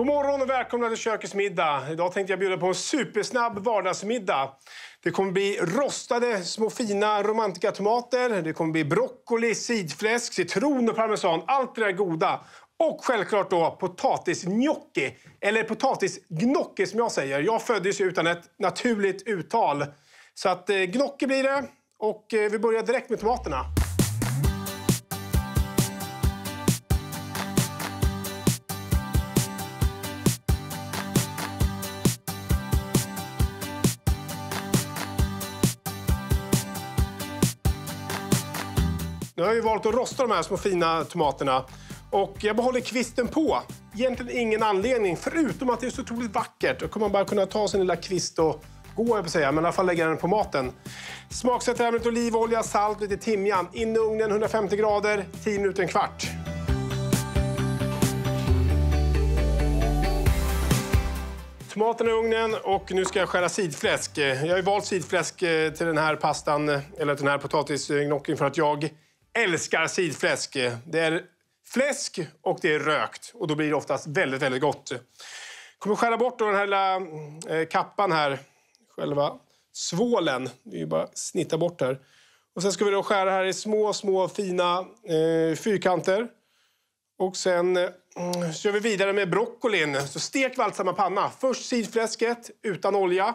God morgon och välkomna till Kökets middag. Idag tänkte jag bjuda på en supersnabb vardagsmiddag. Det kommer bli rostade små fina romantikatomater, det kommer bli broccoli, sidfläsk, citron och parmesan. Allt det där goda. Och självklart då potatisgnocchi, eller potatisgnocchi som jag säger. Jag föddes utan ett naturligt uttal. Så att eh, gnocchi blir det. Och eh, vi börjar direkt med tomaterna. Nu har jag valt att rosta de här små fina tomaterna. Och jag behåller kvisten på. Egentligen ingen anledning, förutom att det är så otroligt vackert. Då kommer man bara kunna ta sin lilla kvist och gå, jag på säga, men i alla fall lägga den på maten. Smaksätter här med lite olivolja, salt, lite timjan. In i ugnen 150 grader, 10 minuter, en kvart. Tomaterna i ugnen och nu ska jag skära sidfläsk. Jag har valt sidfläsk eh, till den här pastan, eh, eller till den här potatisgnocchin för att jag älskar sidfläsk. Det är fläsk och det är rökt. Och då blir det oftast väldigt, väldigt gott. Jag kommer skära bort den här lilla eh, kappan här. Själva svålen. Det är bara att snitta bort här. Och sen ska vi då skära här i små, små fina eh, fyrkanter. Och sen eh, kör vi vidare med broccolin. Så stek vi allt samma panna. Först sidfläsket utan olja.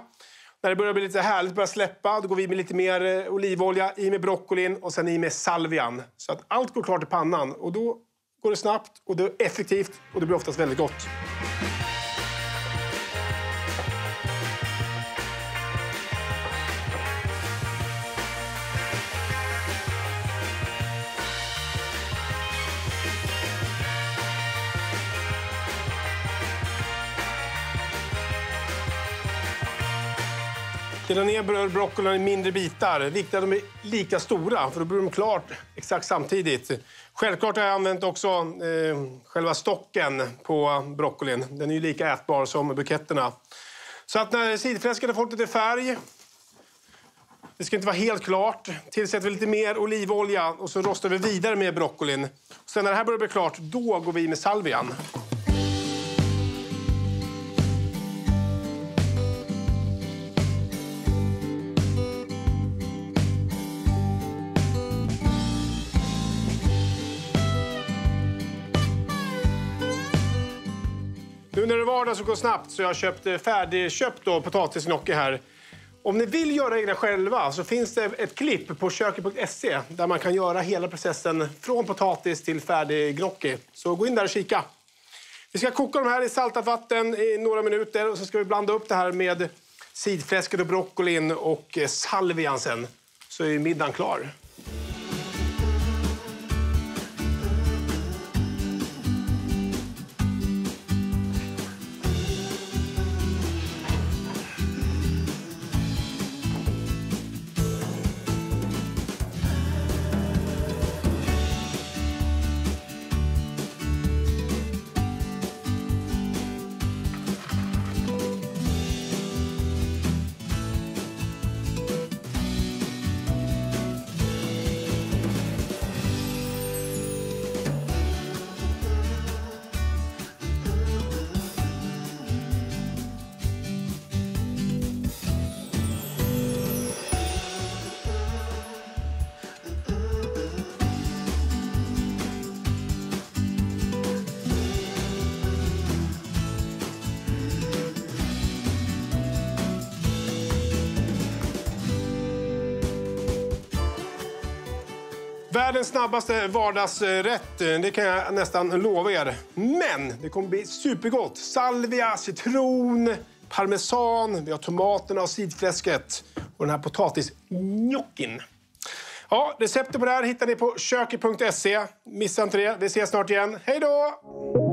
När det börjar bli lite härligt, börjar släppa, då går vi med lite mer eh, olivolja, i med broccolin och sen i med salvian. Så att allt går klart i pannan. Och då går det snabbt och det är effektivt och det blir oftast väldigt gott. Dela ner broccolin i mindre bitar. Viktigt att de är lika stora, för då blir de klart exakt samtidigt. Självklart har jag använt också eh, själva stocken på broccolin. Den är ju lika ätbar som buketterna. Så att när sidfläsket har fått lite färg, det ska inte vara helt klart, tillsätter vi lite mer olivolja och så rostar vi vidare med broccolin. Sen när det här börjar bli klart, då går vi med salvian. Nu när det är vardag så går snabbt så jag har köpt eh, färdigköpt potatisgnocchi här. Om ni vill göra egna själva så finns det ett klipp på köket.se där man kan göra hela processen från potatis till färdig gnocchi. Så gå in där och kika. Vi ska koka de här i saltat vatten i några minuter och så ska vi blanda upp det här med sidfläsket och broccolin och eh, salvian sen. Så är middagen klar. Världens snabbaste vardagsrätt, eh, det kan jag nästan lova er. Men det kommer bli supergott. Salvia, citron, parmesan, vi har tomaterna och sidfläsket och den här potatisgnockin. Ja, receptet på det här hittar ni på köket.se. Missa inte det. Vi ses snart igen. Hej då!